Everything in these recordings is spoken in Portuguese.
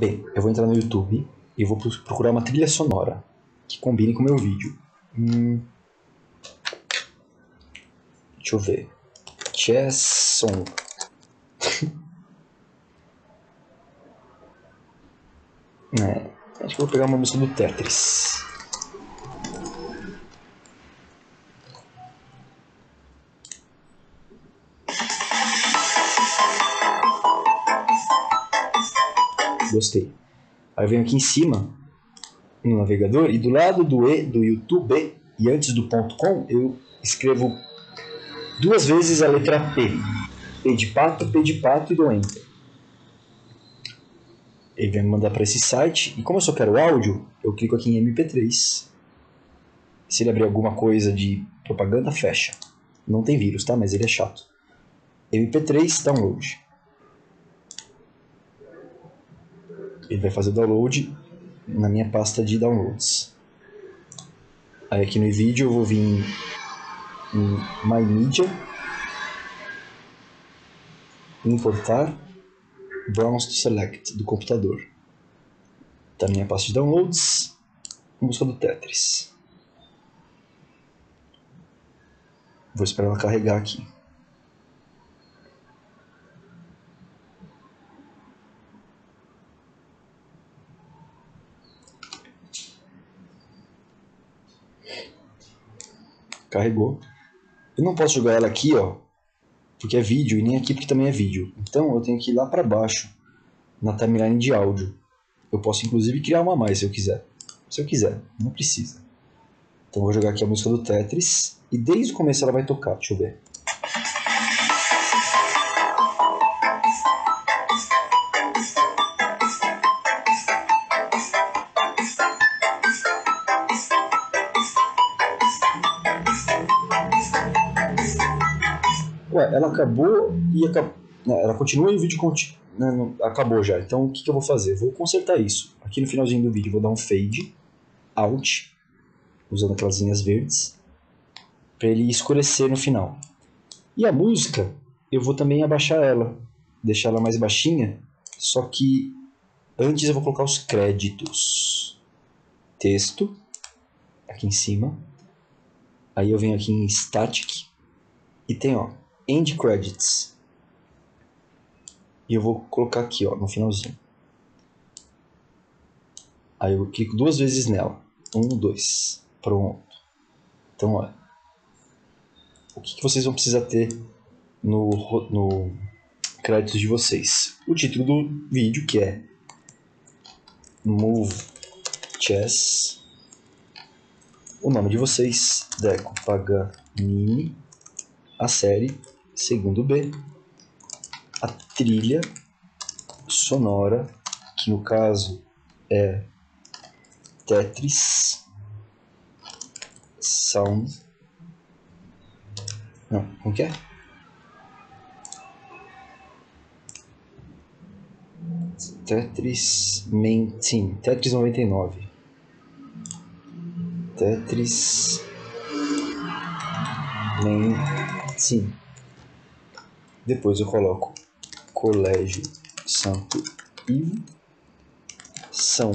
Bem, eu vou entrar no YouTube e vou procurar uma trilha sonora que combine com o meu vídeo. Hum, deixa eu ver. Chess Song. é, acho que eu vou pegar uma música do Tetris. Gostei. Aí eu venho aqui em cima no navegador e do lado do E do YouTube e antes do ponto .com eu escrevo duas vezes a letra P. P de pato, P de pato e dou Enter. Ele vai me mandar para esse site e como eu só quero áudio, eu clico aqui em MP3. Se ele abrir alguma coisa de propaganda, fecha. Não tem vírus, tá? Mas ele é chato. MP3 download. Ele vai fazer download na minha pasta de downloads. Aí aqui no vídeo eu vou vir em My Media, importar Browse to Select do computador. Tá minha pasta de downloads, música do Tetris. Vou esperar ela carregar aqui. Carregou. Eu não posso jogar ela aqui, ó, porque é vídeo, e nem aqui porque também é vídeo. Então eu tenho que ir lá para baixo, na timeline de áudio. Eu posso inclusive criar uma mais se eu quiser. Se eu quiser, não precisa. Então vou jogar aqui a música do Tetris, e desde o começo ela vai tocar, deixa eu ver. Ué, ela acabou e acabou. Ela continua e o vídeo continua. Né, acabou já. Então o que, que eu vou fazer? Vou consertar isso. Aqui no finalzinho do vídeo vou dar um fade out, usando aquelas linhas verdes, para ele escurecer no final. E a música, eu vou também abaixar ela, deixar ela mais baixinha, só que antes eu vou colocar os créditos. Texto, aqui em cima. Aí eu venho aqui em Static e tem ó, End Credits. E eu vou colocar aqui, ó, no finalzinho. Aí eu clico duas vezes nela. Um, dois. Pronto. Então, olha. O que, que vocês vão precisar ter no, no crédito de vocês? O título do vídeo, que é Move Chess. O nome de vocês, Deco Paganini. A série Segundo B, a trilha sonora, que no caso é Tetris Sound. Não, como que é? Tetris Main Team, Tetris 99. Tetris Main Team. Depois eu coloco Colégio Santo Ivo, São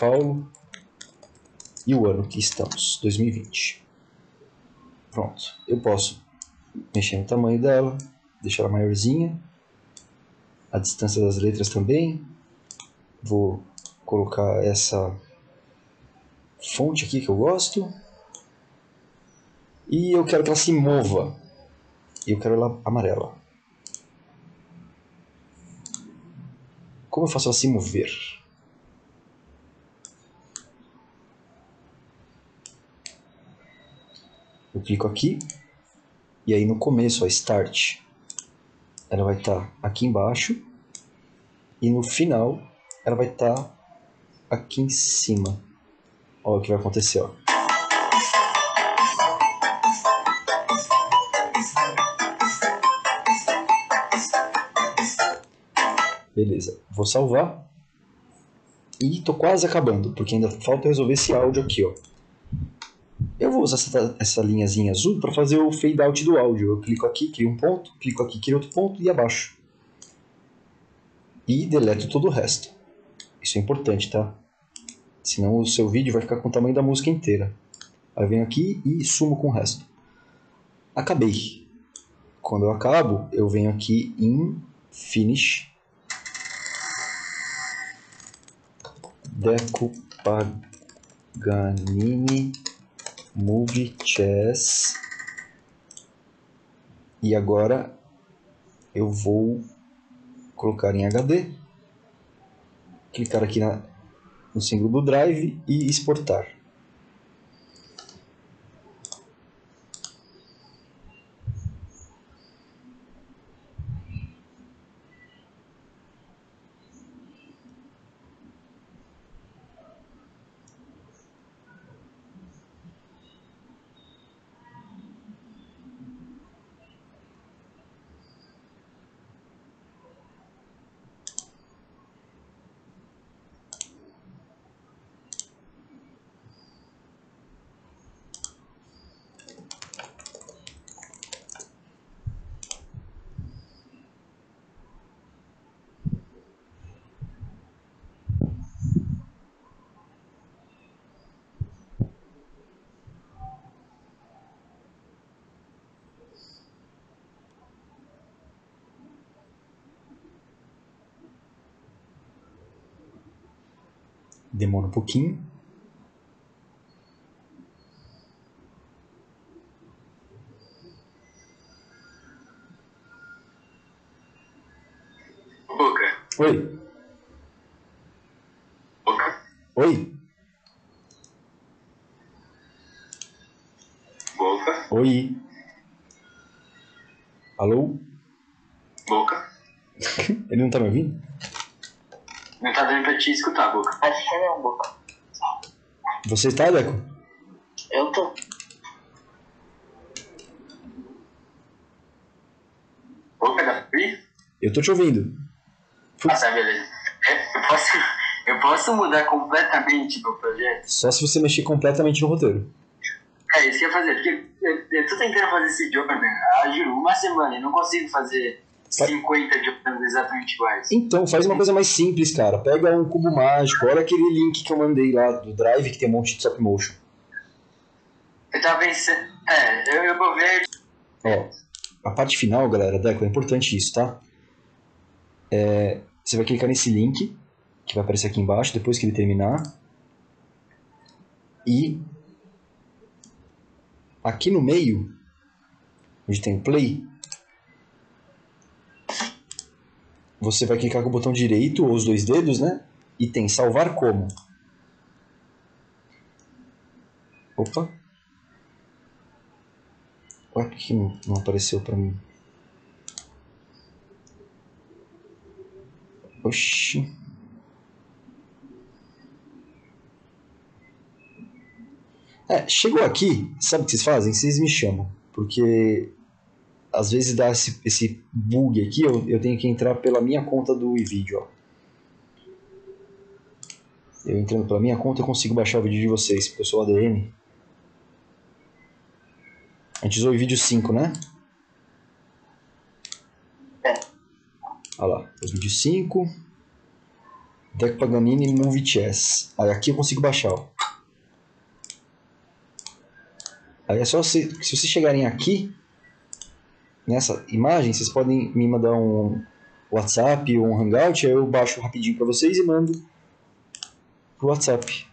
Paulo e o ano que estamos, 2020. Pronto, eu posso mexer no tamanho dela, deixar ela maiorzinha, a distância das letras também. Vou colocar essa fonte aqui que eu gosto. E eu quero que ela se mova. E eu quero ela amarela. Como eu faço ela se mover? Eu clico aqui e aí no começo, a Start, ela vai estar tá aqui embaixo e no final ela vai estar tá aqui em cima. Olha o que vai acontecer, ó. Beleza, vou salvar. E tô quase acabando, porque ainda falta resolver esse áudio aqui, ó. Eu vou usar essa, essa linhazinha azul para fazer o fade out do áudio. Eu clico aqui, crio um ponto, clico aqui, crio outro ponto e abaixo. E deleto todo o resto. Isso é importante, tá? Senão o seu vídeo vai ficar com o tamanho da música inteira. Aí eu venho aqui e sumo com o resto. Acabei. Quando eu acabo, eu venho aqui em Finish. Deco Paganini Movie Chess. E agora eu vou colocar em HD, clicar aqui na, no símbolo do Drive e exportar. Demora um pouquinho. Boca. Oi. Boca. Oi. Boca. Oi. Alô? Boca. Ele não tá me ouvindo? Não tá dando pra te escutar, Boca. Acho que não, Boca. Você está, Deco? Eu tô. Boca, dá pra ouvir? Eu tô te ouvindo. Ah, tá, beleza. É, Eu posso, eu posso mudar completamente meu projeto? Só se você mexer completamente no roteiro. É, isso que eu ia fazer, porque eu, eu tô tentando fazer esse Jordan há, juro, uma semana e não consigo fazer Vai- 50 Jordans exatamente iguais. Então, faz uma coisa mais simples, cara. Pega um cubo mágico, olha aquele link que eu mandei lá do Drive que tem um monte de stop motion. Eu tava pensando. É, eu, eu vou ver. Ó, a parte final, galera, Deco, é importante isso, tá? É, você vai clicar nesse link, que vai aparecer aqui embaixo, depois que ele terminar. E aqui no meio, onde tem o play, você vai clicar com o botão direito, ou os dois dedos, né? E tem salvar como. Opa. Ué, por que não, apareceu pra mim? Oxi. É, chegou aqui, sabe o que vocês fazem? Vocês me chamam. Porque às vezes dá esse, esse bug aqui, eu, eu tenho que entrar pela minha conta do iVideo, ó. Eu entrando pela minha conta eu consigo baixar o vídeo de vocês, porque eu sou ADM. A gente usou o vídeo 5, né? É. Olha lá, o vídeo 5. Deck Paganini Movie Chess. Aí aqui eu consigo baixar, ó. Aí é só você, se vocês chegarem aqui, nessa imagem, vocês podem me mandar um WhatsApp ou um Hangout, aí eu baixo rapidinho pra vocês e mando pro WhatsApp.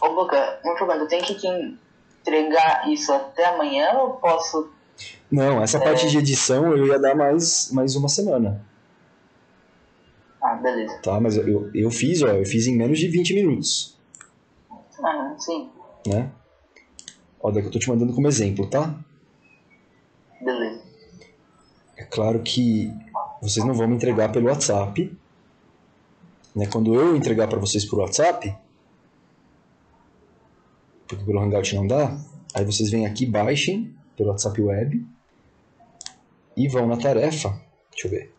Ô, Boca, pergunta. Eu tenho que entregar isso até amanhã ou posso... Não, essa É. parte de edição eu ia dar mais, mais uma semana, Ah, beleza. tá? Mas eu, eu, eu fiz, ó, eu fiz em menos de 20 minutos, Ah, sim. né? Ó, daqui eu tô te mandando como exemplo, tá? Beleza. É claro que vocês não vão me entregar pelo WhatsApp. Né? Quando eu entregar para vocês por WhatsApp, porque pelo Hangout não dá, aí vocês vêm aqui, baixem pelo WhatsApp Web e vão na tarefa. Deixa eu ver.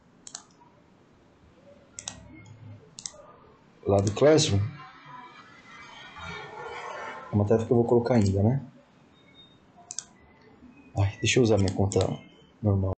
Lá do Classroom. É uma tarefa que eu vou colocar ainda, né? Ai, deixa eu usar minha conta normal.